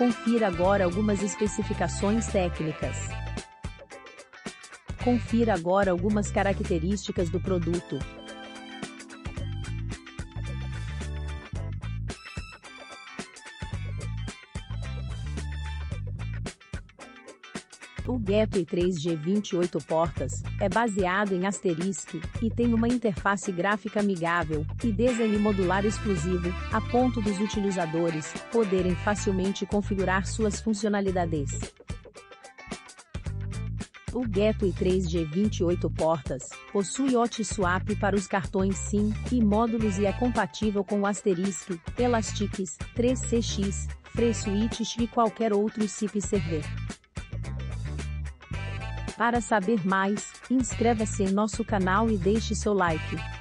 Confira agora algumas especificações técnicas. Confira agora algumas características do produto. O Gateway 3G 28 portas é baseado em Asterisk e tem uma interface gráfica amigável e design modular exclusivo, a ponto dos utilizadores poderem facilmente configurar suas funcionalidades. O Gateway 3G 28 portas possui OT Swap para os cartões SIM e módulos e é compatível com o Asterisk, Elastics, 3CX, FreeSwitch e qualquer outro SIP server. Para saber mais, inscreva-se em nosso canal e deixe seu like.